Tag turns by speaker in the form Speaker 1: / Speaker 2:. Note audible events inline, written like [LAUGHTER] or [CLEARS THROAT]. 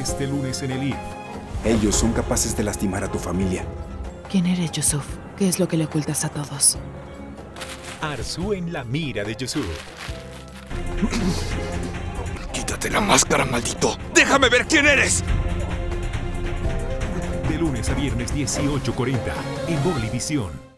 Speaker 1: Este lunes en el IF.
Speaker 2: Ellos son capaces de lastimar a tu familia.
Speaker 3: ¿Quién eres, Yusuf? ¿Qué es lo que le ocultas a todos?
Speaker 1: Arzu en la mira de Yusuf. [CLEARS THROAT]
Speaker 4: Quítate la máscara, maldito. ¡Déjame ver quién eres!
Speaker 1: De lunes a viernes 18.40 en Bolivisión.